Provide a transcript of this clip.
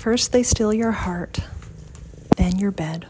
First, they steal your heart, then your bed.